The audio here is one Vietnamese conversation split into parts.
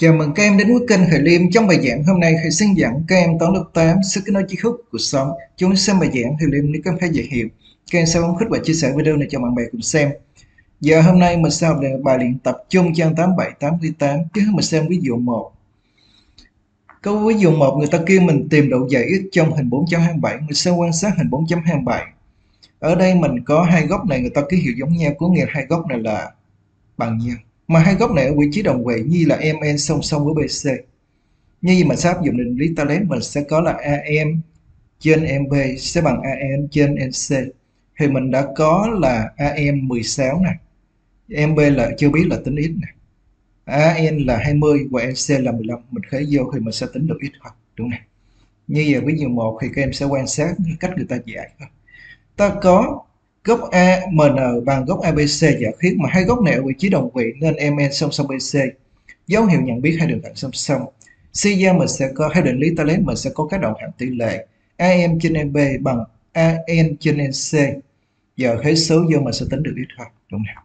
Chào mừng các em đến với kênh Khởi Liêm. Trong bài giảng hôm nay, Khởi xin dẫn các em toán lớp 8 sức kết nối trí thức cuộc sống. Chúng xem bài giảng Khởi Liêm nếu các em thấy dễ hiểu. Các em sẽ bấm khích và chia sẻ video này cho bạn bè cùng xem. Giờ hôm nay mình sẽ học được bài luyện tập chung trang 8788. Trước hết mình xem ví dụ 1. Câu ví dụ 1 người ta kêu mình tìm độ dày x trong hình 4.27. Mình sẽ quan sát hình 4.27. Ở đây mình có hai góc này người ta ký hiệu giống nhau, có nghĩa hai góc này là bằng nhau mà hai góc này ở vị trí đồng vị như là MN song song với BC như vậy mà sẽ áp dụng định lý Thales mình sẽ có là AM trên MB sẽ bằng AM trên NC thì mình đã có là AM 16 này MB là chưa biết là tính x này AN là 20 và NC là 15 mình khế vô thì mình sẽ tính được x hoặc đúng này như vậy ví dụ một thì các em sẽ quan sát cách người ta giải ta có góc AMN bằng góc ABC giả khuyết mà hai góc này ở vị trí đồng vị nên MN song song BC. Dấu hiệu nhận biết hai đường thẳng song song. Suy ra mình sẽ có hai định lý ta lấy mình sẽ có các đồng hạng tỷ lệ AM trên MB bằng AN trên NC. Giờ khế số vô mình sẽ tính được ít thôi, đúng không?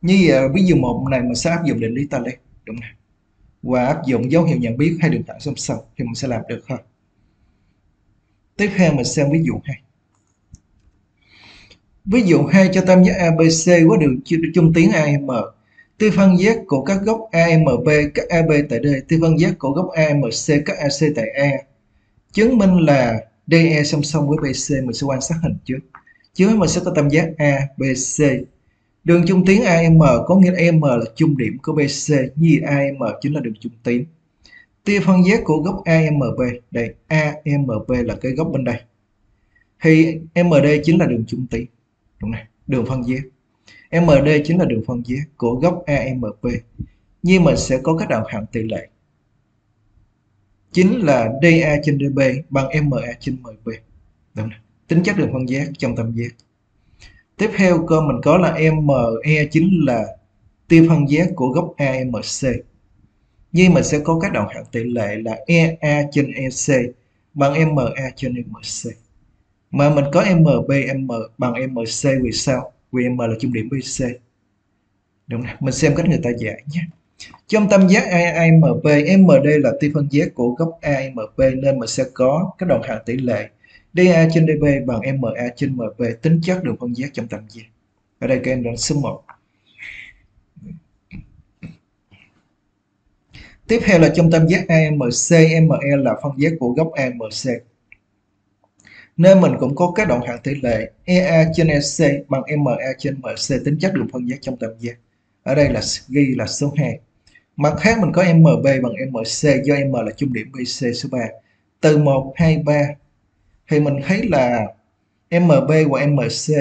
Như vậy, ví dụ một này mình sẽ áp dụng định lý ta lấy đúng không? Và áp dụng dấu hiệu nhận biết hai đường thẳng song song thì mình sẽ làm được thôi. Tiếp theo mình xem ví dụ 2. Ví dụ 2 cho tam giác ABC có đường trung tuyến AM. Tư phân giác của các góc AMB, các AB tại D, tư phân giác của góc AMC, các AC tại A. Chứng minh là DE song song với BC, mình sẽ quan sát hình trước. Trước mình sẽ có tam giác ABC. Đường trung tuyến AM có nghĩa là AM là trung điểm của BC, như AM chính là đường trung tuyến. Tia phân giác của góc AMB, đây AMB là cái góc bên đây. Thì MD chính là đường trung tuyến, đúng này, đường phân giác. MD chính là đường phân giác của góc AMB. Nhưng mình sẽ có các đạo hàm tỷ lệ. Chính là DA trên DB bằng MA trên MB. Đúng này. Tính chất đường phân giác trong tam giác. Tiếp theo cơ mình có là ME chính là tia phân giác của góc AMC nhưng mình sẽ có các đoạn hạng tỷ lệ là EA trên EC bằng MA trên MC. Mà mình có MB M bằng MC vì sao? Vì M là trung điểm BC. Đúng không? Mình xem cách người ta giải nhé. Trong tam giác AMB, MD là tia phân giác của góc AMB nên mình sẽ có các đoạn hạng tỷ lệ DA trên DB bằng MA trên MB tính chất đường phân giác trong tam giác. Ở đây các em đoán số 1. Tiếp theo là trong tam giác AMC, ME là phân giác của góc AMC. Nên mình cũng có các đoạn hạng tỷ lệ EA trên EC bằng MA trên MC tính chất đường phân giác trong tam giác. Ở đây là ghi là số 2. Mặt khác mình có MB bằng MC do M là trung điểm BC số 3. Từ 1, 2, 3 thì mình thấy là MB và MC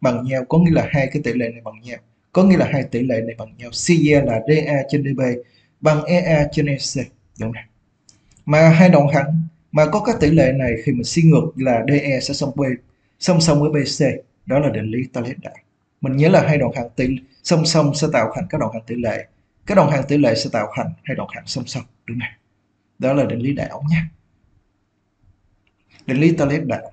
bằng nhau có nghĩa là hai cái tỷ lệ này bằng nhau. Có nghĩa là hai tỷ lệ này bằng nhau. CE là DA trên DB bằng EA trên EC đúng này mà hai đoạn thẳng mà có các tỷ lệ này khi mình suy ngược là DE sẽ song B, song song với BC đó là định lý Thales đạo mình nhớ là hai đoạn thẳng tỷ, song song sẽ tạo thành các đoạn thẳng tỷ lệ. Các đoạn thẳng tỷ lệ sẽ tạo thành hai đoạn thẳng song song. Đúng này đó là định lý đạo nhé. Định lý Thales đạo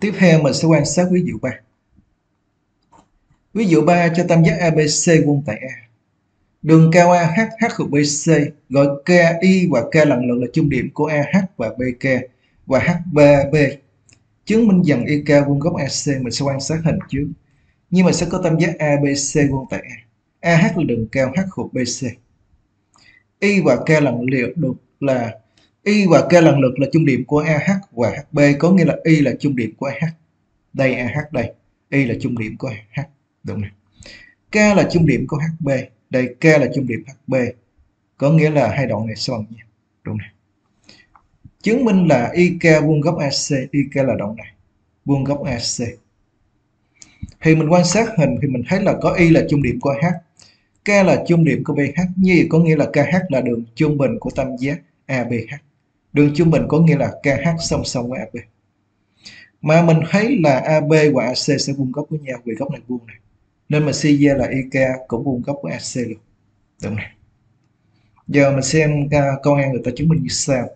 tiếp theo mình sẽ quan sát ví dụ 3 Ví dụ 3 cho tam giác ABC vuông tại A. Đường cao AH, H thuộc BC, gọi KI và K lần lượt là trung điểm của AH và BK và HBB. Chứng minh dần IK vuông góc AC mình sẽ quan sát hình trước. Nhưng mà sẽ có tam giác ABC vuông tại A. AH là đường cao H thuộc BC. Y và K lần lượt được là Y và K lần lượt là trung điểm của AH và HB có nghĩa là Y là trung điểm của AH. Đây AH đây, Y là trung điểm của AH đúng này K là trung điểm của HB đây, K là trung điểm HB có nghĩa là hai đoạn này sẽ bằng nhau. Đúng này chứng minh là IK vuông góc AC IK là đoạn này. Vuông góc AC thì mình quan sát hình thì mình thấy là có Y là trung điểm của H, K là trung điểm của BH như vậy có nghĩa là KH là đường trung bình của tam giác ABH đường trung bình có nghĩa là KH song song với AB mà mình thấy là AB và AC sẽ vuông góc với nhau vì góc này vuông này nên mà CJ là IK cũng vuông góc với AC luôn đúng này giờ mình xem à, uh, câu A người ta chứng minh như sau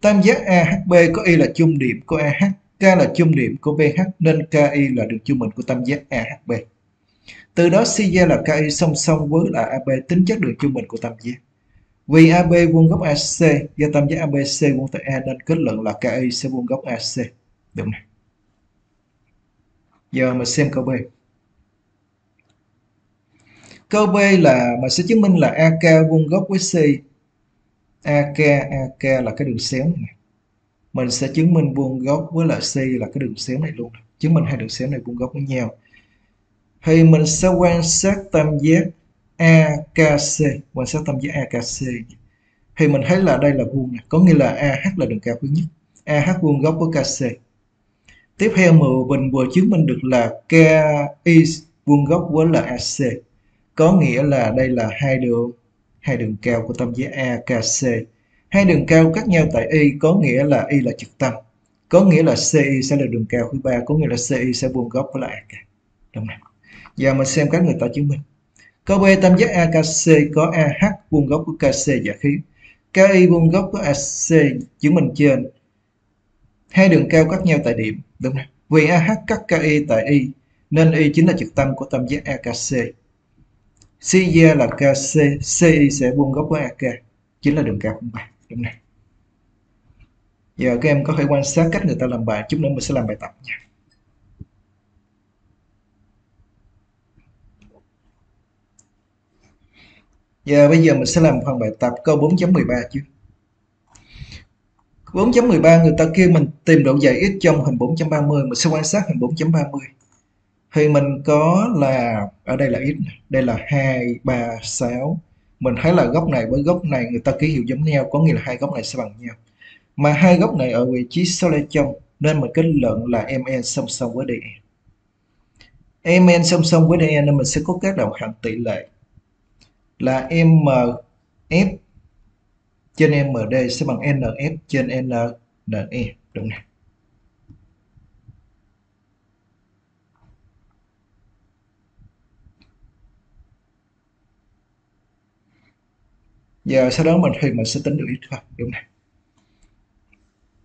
tam giác AHB có Y là trung điểm của AH K là chung điểm của BH nên KI là đường trung bình của tam giác AHB. Từ đó CJ là KI song song với là AB tính chất đường trung bình của tam giác. Vì AB vuông góc AC do tam giác ABC vuông tại A nên kết luận là KI sẽ vuông góc AC. Đúng này. Giờ mình xem câu B. Câu B là mình sẽ chứng minh là AK vuông góc với C. AK AK là cái đường xéo này. Mình sẽ chứng minh vuông góc với là C là cái đường xéo này luôn. Chứng minh hai đường xéo này vuông góc với nhau. Thì mình sẽ quan sát tam giác AKC, quan sát tam giác AKC. Thì mình thấy là đây là vuông này, có nghĩa là AH là đường cao quý nhất. AH vuông góc với KC. Tiếp theo mình vừa chứng minh được là KI vuông góc với là AC. Có nghĩa là đây là hai đường hai đường cao của tam giác AKC. Hai đường cao cắt nhau tại Y có nghĩa là Y là trực tâm. Có nghĩa là CI sẽ là đường cao thứ ba, có nghĩa là CI sẽ vuông góc với lại AK. Đúng không? Giờ mình xem các người ta chứng minh. Câu B tam giác AKC có AH vuông góc của KC giả khí. KI vuông góc của AC chứng minh trên. Hai đường cao cắt nhau tại điểm, đúng không? Vì AH cắt KI tại Y nên Y chính là trực tâm của tam giác AKC. CJ ra là KC, CI sẽ vuông góc với AK, chính là đường cao không ba, đúng này. Giờ các em có thể quan sát cách người ta làm bài, chút nữa mình sẽ làm bài tập nha. Giờ bây giờ mình sẽ làm phần bài tập câu 4.13 chứ. 4.13 người ta kêu mình tìm độ dài x trong hình 4.30, mình sẽ quan sát hình 4.30. Thì mình có là ở đây là x, đây là 2 3 6. Mình thấy là góc này với góc này người ta ký hiệu giống nhau, có nghĩa là hai góc này sẽ bằng nhau. Mà hai góc này ở vị trí số lê trong nên mình kết luận là MN song song với DE. MN song song với DE nên mình sẽ có các đạo hàm tỷ lệ là MF trên MD sẽ bằng NF trên NNE đúng không giờ sau đó mình thì mình sẽ tính được ít thôi đúng này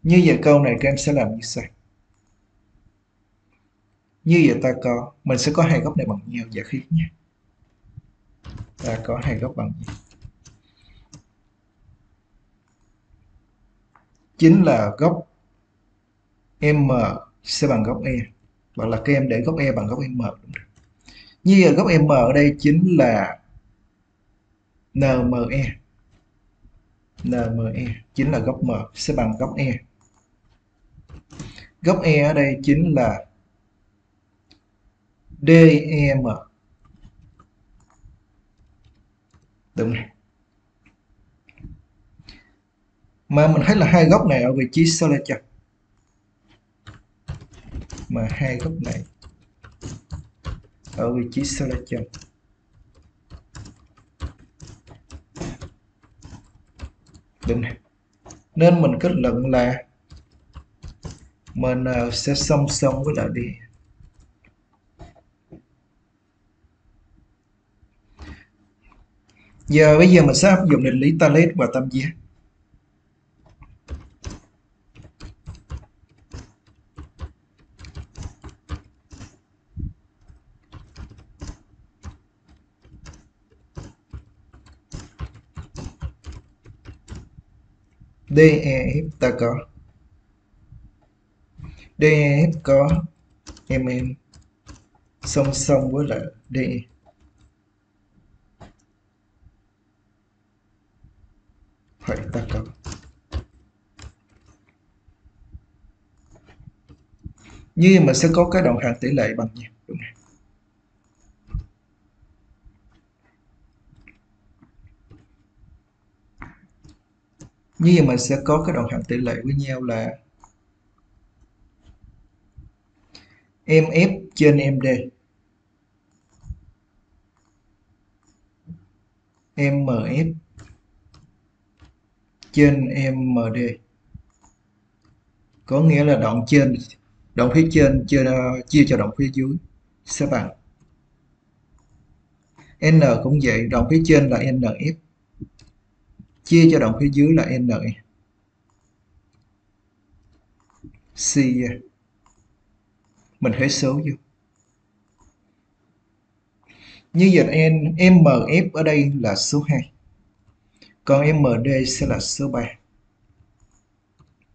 như vậy câu này các em sẽ làm như sau. Như vậy ta có, mình sẽ có hai góc này bằng nhau, giả thiết nhé. Ta có hai góc bằng nhau. Chính là góc m sẽ bằng góc e hoặc là các em để góc e bằng góc m như vậy góc m ở đây chính là nme nme chính là góc m sẽ bằng góc e. Góc e ở đây chính là dem đúng này mà mình thấy là hai góc này ở vị trí sao lại chặt mà hai góc này ở vị trí sao lại chặt đúng này nên mình kết luận là mình ờ, sẽ song song với lại đi Giờ bây giờ mình sẽ áp dụng định lý Talet và tam giác. DEF ta có DEF có MM song song với lại DE phải ta có như mình sẽ có cái đồng hàng tỷ lệ bằng nhau đúng không? Như vậy mình sẽ có cái đoạn hàm tỷ lệ với nhau là MF trên MD MF trên MD có nghĩa là đoạn trên đoạn phía trên chia, chia cho đoạn phía dưới sẽ bằng. N cũng vậy đoạn phía trên là NF chia cho đoạn phía dưới là n C à. mình hệ số vô. Như vậy n mf ở đây là số 2 còn md sẽ là số 3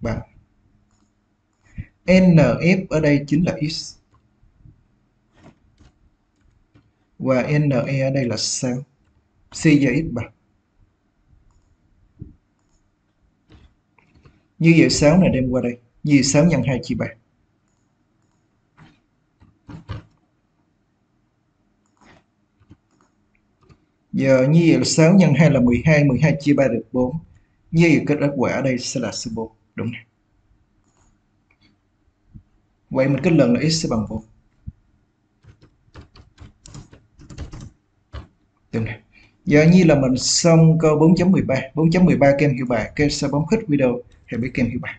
bằng nf ở đây chính là x. Và ne ở đây là sao? C giờ x bằng như vậy 6 này đem qua đây như 6 nhân 2 chia 3 Giờ như vậy là 6 nhân 2 là 12, 12 chia 3 được 4. Như vậy kết quả ở đây sẽ là số 4. Đúng này. Vậy mình kết luận là x sẽ bằng 4. Đúng này. Giờ như là mình xong câu 4.13. 4.13 kem hiểu bài. Các sẽ bấm khích video để biết kem hiệu bài.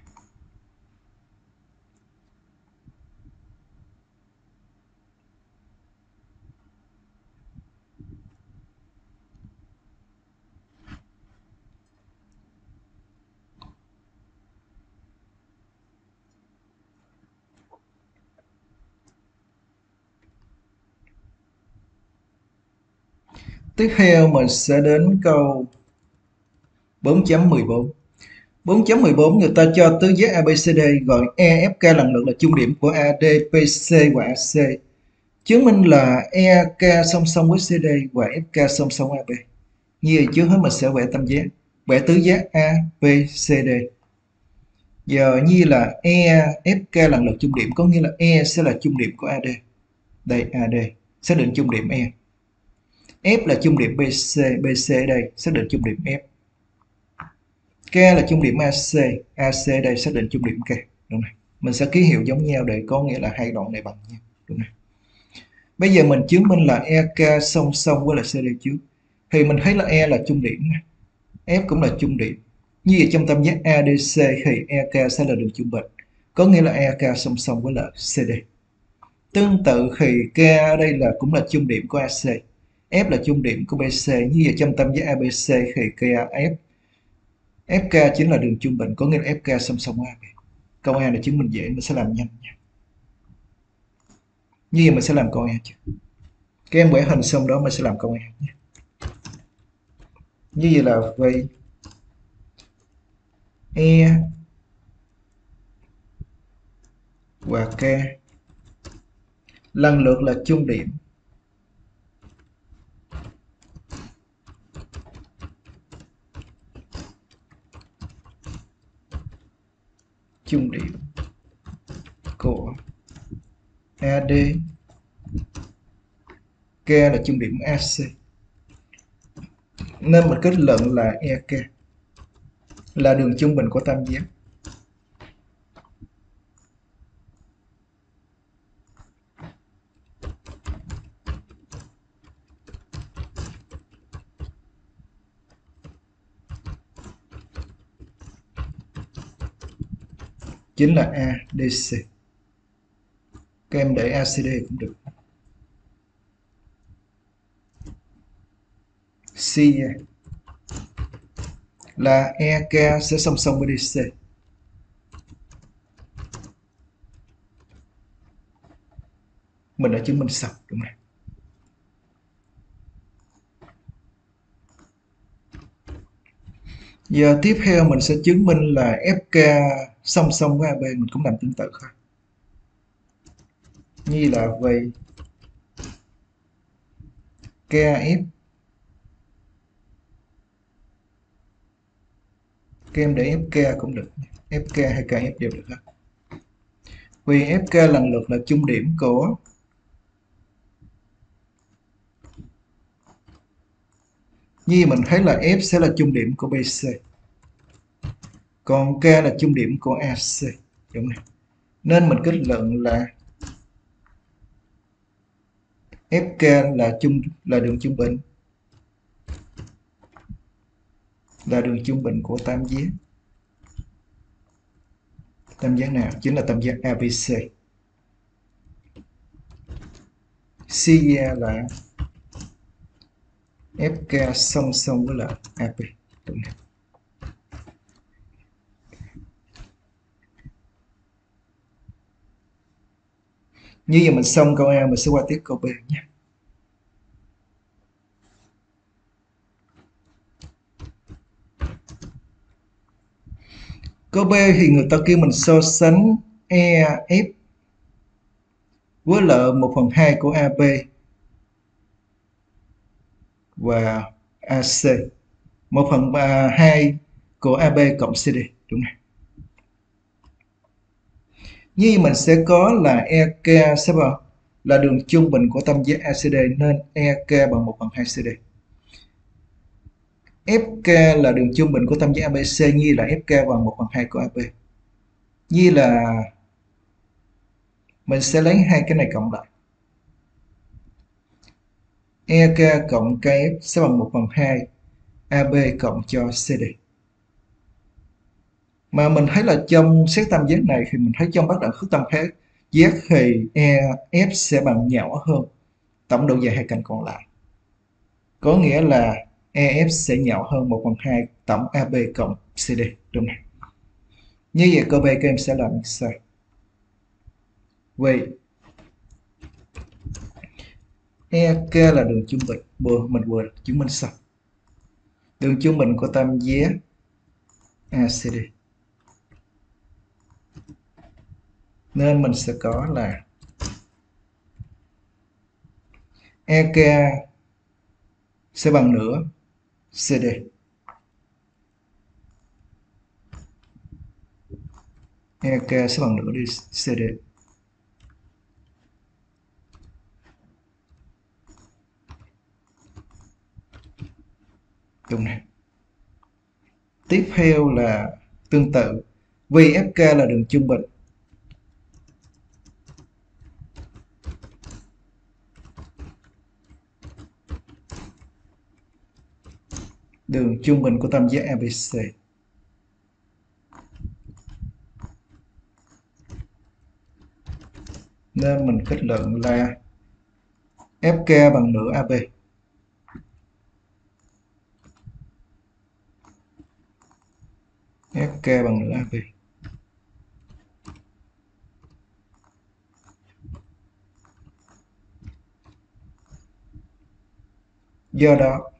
Tiếp theo mình sẽ đến câu 4.14 4.14 người ta cho tứ giác ABCD gọi EFK lần lượt là trung điểm của AD, PC và AC. Chứng minh là EK song song với CD và FK song song AB. Như vậy trước hết mình sẽ vẽ tam giác, vẽ tứ giác ABCD. Giờ như là EFK lần lượt trung điểm có nghĩa là E sẽ là trung điểm của AD. Đây AD, xác định trung điểm E. F là trung điểm BC, BC ở đây xác định trung điểm F. K là trung điểm AC, AC đây xác định trung điểm K. Đúng này. Mình sẽ ký hiệu giống nhau để có nghĩa là hai đoạn này bằng nhau. Đúng này. Bây giờ mình chứng minh là EK song song với là CD trước. Thì mình thấy là E là trung điểm. F cũng là trung điểm. Như vậy trong tam giác ADC thì EK sẽ là đường trung bình. Có nghĩa là EK song song với là CD. Tương tự thì K ở đây là cũng là trung điểm của AC. F là trung điểm của BC như vậy trong tam giác ABC thì KF FK chính là đường trung bình, có nghĩa là FK song song AB câu A là chứng minh dễ, mình sẽ làm nhanh nha. Như vậy mình sẽ làm câu A chứ. Các em vẽ hình xong đó mình sẽ làm câu A nhé như vậy là vậy E và K. Lần lượt là chung điểm. Chung điểm của AD K là chung điểm AC nên mình kết luận là EK là đường trung bình của tam giác. Chính là ADC các em để ACD cũng được. C là EK sẽ song song với DC mình đã chứng minh xong đúng không Giờ tiếp theo mình sẽ chứng minh là FK song song với AB mình cũng làm tương tự thôi. Như là vậy. KF các em để FK cũng được. FK hay KF đều được hết. Vì FK lần lượt là trung điểm của như mình thấy là F sẽ là trung điểm của BC còn K là trung điểm của AC đúng này. Nên mình kết luận là FK là chung, là đường trung bình. Là đường trung bình của tam giác. Tam giác nào? Chính là tam giác ABC CA e là FK song song với là AP đúng này. như giờ mình xong câu A, mình sẽ qua tiếp câu B nha. Câu B thì người ta kêu mình so sánh EF với lợi 1 phần 2 của AB và AC 1 phần 3, 2 của AB cộng CD đúng này. Như mình sẽ có là EK sẽ vào là đường trung bình của tam giác ACD nên EK bằng 1 phần 2 CD FK là đường trung bình của tam giác ABC như là FK bằng 1 phần 2 của AB như là mình sẽ lấy hai cái này cộng lại. EK cộng KF sẽ bằng 1 phần 2 AB cộng cho CD mà mình thấy là trong xét tam giác này thì mình thấy trong bắt đoạn khúc tam giác giác thì EF sẽ bằng nhỏ hơn, tổng độ dài hai cạnh còn lại. Có nghĩa là EF sẽ nhỏ hơn 1 phần 2 tổng AB cộng CD đúng này như vậy cơ B các em sẽ làm sao? Vậy EK là đường trung bình. Vừa mình vừa chứng minh xong đường trung bình của tam giác ACD nên mình sẽ có là EK sẽ bằng nửa CD EK sẽ bằng nửa đi CD Đúng này tiếp theo là tương tự vì FK là đường trung bình đường trung bình của tam giác ABC. Nên mình kết luận là FK bằng nửa AB. K bằng nửa AB. Do đó,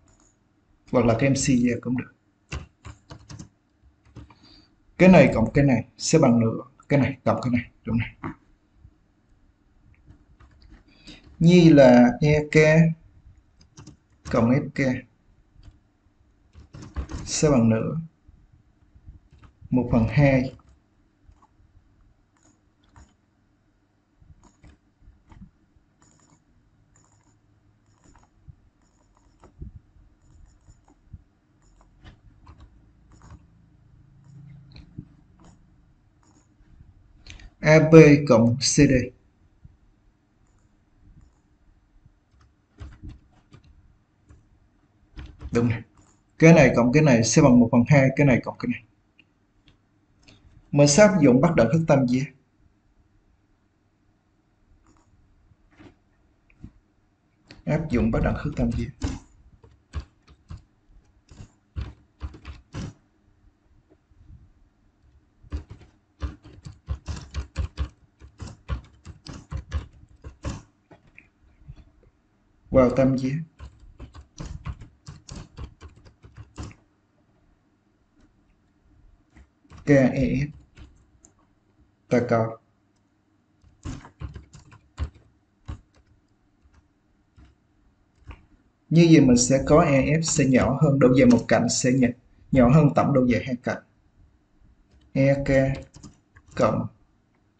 hoặc là cái MC ra cũng được. Cái này cộng cái này sẽ bằng nửa. Cái này cộng cái này, đúng này. Như là EK cộng FK sẽ bằng nửa. 1 phần 2 AB cộng CD. Đúng này. Cái này cộng cái này sẽ bằng 1 phần 2, cái này cộng cái này. Mình sẽ áp dụng bắt đầu thức tam giác. Áp dụng bắt đầu thức tam giác. vào tam giác KEF ta có như vậy mình sẽ có EF sẽ nhỏ hơn độ dài một cạnh sẽ nhỏ, nhỏ hơn tổng độ dài hai cạnh. EK cộng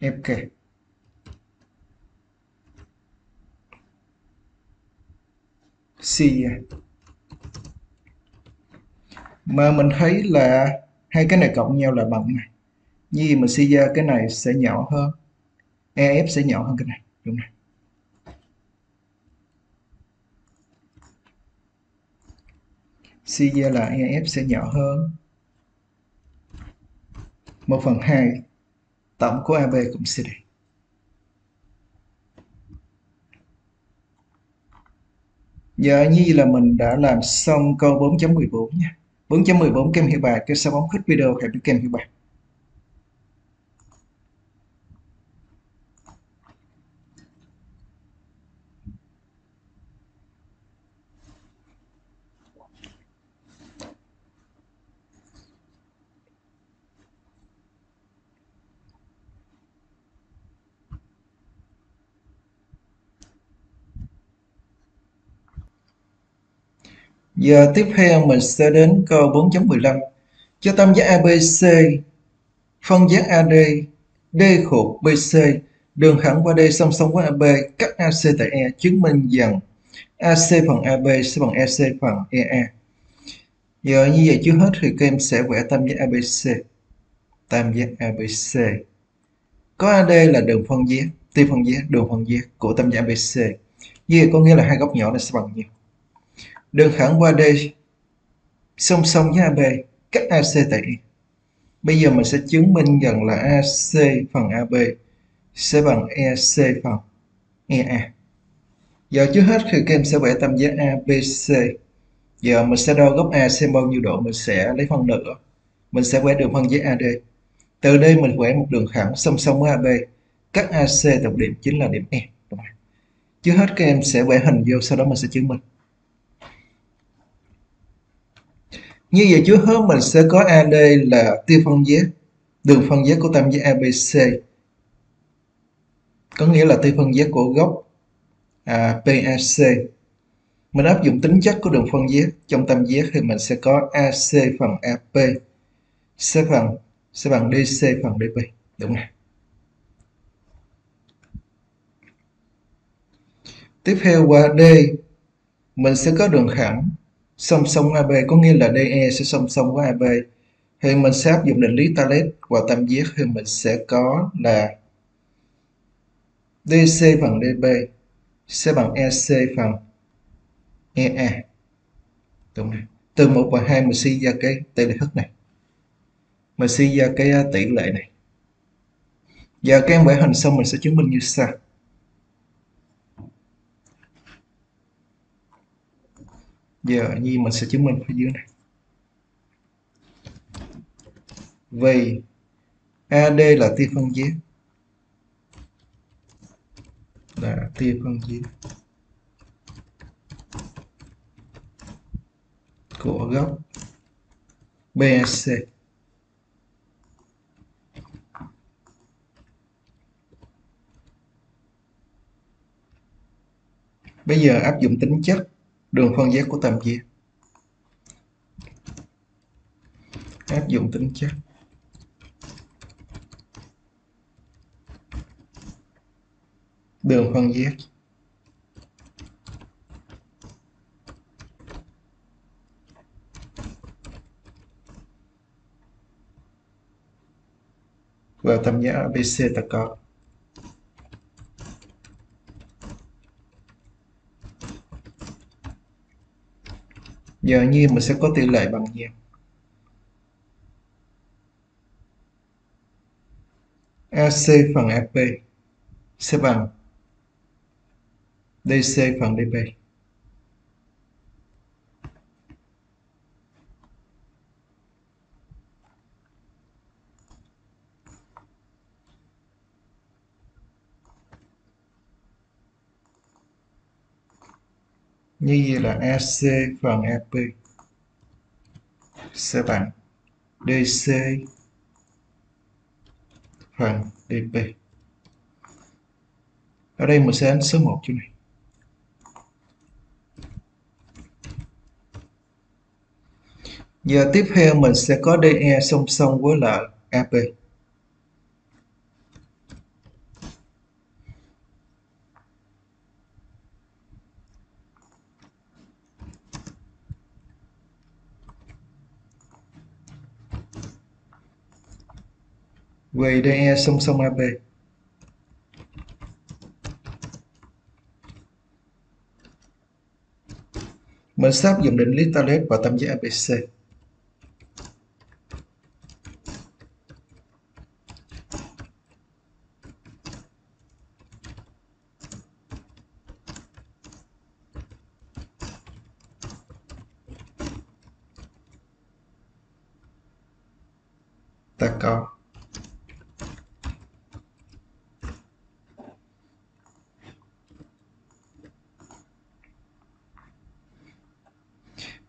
FK C mà mình thấy là hai cái này cộng nhau là bằng này như mà suy ra cái này sẽ nhỏ hơn? EF sẽ nhỏ hơn cái này. Đúng này suy ra là EF sẽ nhỏ hơn. 1 phần 2 tổng của AB cũng CD Giờ như là mình đã làm xong câu 4.14 nha. 4.14 kem hiểu bài, cái sau bóng khích video hãy biết kem hiểu bài. Giờ tiếp theo mình sẽ đến câu 4.15 cho tam giác ABC phân giác AD D khổ BC đường thẳng qua D song song với AB cắt AC tại E chứng minh rằng AC phần AB sẽ bằng EC phần EA giờ như vậy chưa hết thì các em sẽ vẽ tam giác ABC tam giác ABC có AD là đường phân giác T phân giác, đường phân giác của tam giác ABC như vậy có nghĩa là hai góc nhỏ này sẽ bằng nhiêu đường thẳng qua D song song với AB cắt AC tại Y. bây giờ mình sẽ chứng minh rằng là AC phần AB sẽ bằng EC phần EA giờ trước hết thì các em sẽ vẽ tam giác ABC giờ mình sẽ đo góc A xem bao nhiêu độ mình sẽ lấy phân nửa. Mình sẽ vẽ đường phân với AD từ đây mình vẽ một đường thẳng song song với AB cắt AC tại điểm chính là điểm E. Trước hết các em sẽ vẽ hình vô, sau đó mình sẽ chứng minh. Như vậy trước hết mình sẽ có AD là tiêu phân giác đường phân giác của tam giác ABC có nghĩa là tiêu phân giác của góc à, PAC mình áp dụng tính chất của đường phân giác trong tam giác thì mình sẽ có AC phần AP sẽ bằng sẽ bằng DC phần DP đúng không? tiếp theo qua D mình sẽ có đường thẳng song song AB có nghĩa là DE sẽ song song với AB thì mình sẽ áp dụng định lý Talet và tam giác, thì mình sẽ có là DC bằng DB sẽ bằng EC phần EA đúng không? từ 1 và 2 mình suy ra cái tỷ lệ thức này. Mình suy ra cái tỷ lệ này. Giờ các em vẽ hình xong mình sẽ chứng minh như sau. Giờ như mình sẽ chứng minh phía dưới này. Vì AD là tia phân giác là tia phân giác của góc BC Bây giờ áp dụng tính chất đường phân giác của tam giác áp dụng tính chất. Đường phân giác vào tam giác ABC ta có giờ như mình sẽ có tỷ lệ bằng nhau AC phần AP sẽ bằng DC phần DP như vậy là AC phần AP sẽ bằng DC phần DP ở đây mình sẽ đánh số 1 chỗ này. Giờ tiếp theo mình sẽ có DE song song với là AP vde eh, DE song song AB. Mình sẽ áp dụng định lý Talet và tam giác ABC.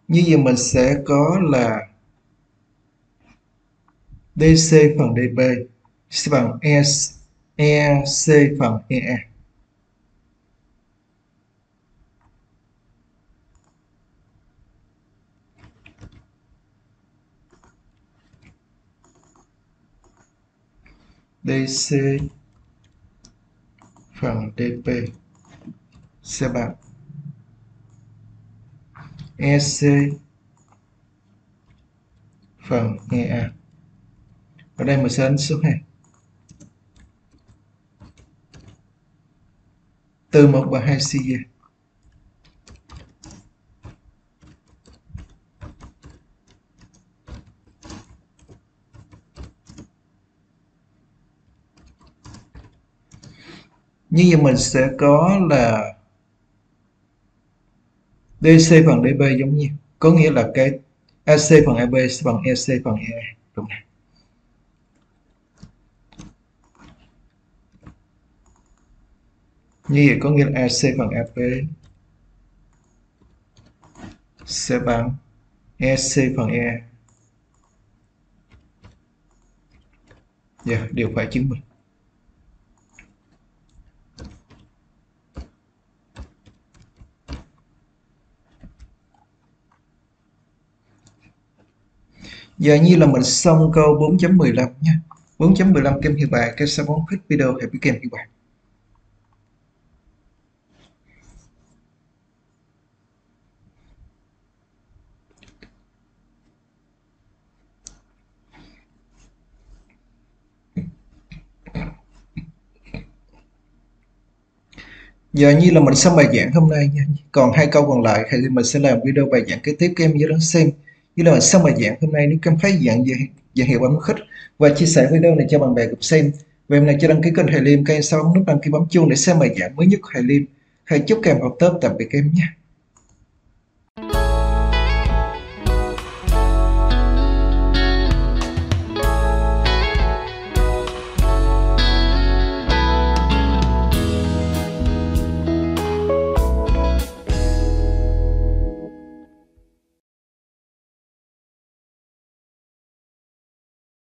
như vậy mình sẽ có là DC phần DB sẽ bằng E, EC phần EA DC phần DP sẽ bằng EC phần EA ở đây mình sẽ ấn xuống này từ 1 và 2 CG như vậy mình sẽ có là DC phần DB giống như. Có nghĩa là cái AC phần AB bằng EC phần EA đúng này như vậy có nghĩa là AC phần AP sẽ bằng EC phần E yeah, dạ, điều phải chứng minh. Giờ như là mình xong câu 4.15 nha. 4.15 kem hiệu bài, kem sao bóng thích video hãy biết kem hiệu bài. Giờ như là mình xong bài giảng hôm nay nha. Còn hai câu còn lại thì mình sẽ làm video bài giảng kế tiếp các em nhớ đón xem như là xong bài giảng hôm nay, nếu cảm thấy dạng dạng hiệu bấm khích và chia sẻ video này cho bạn bè cùng xem. Về nay cho đăng ký kênh Hải Liêm kênh sau nút đăng ký bấm chuông để xem bài giảng mới nhất của Hải Liêm. Hãy chúc kèm học tốt, tạm biệt các em nhé.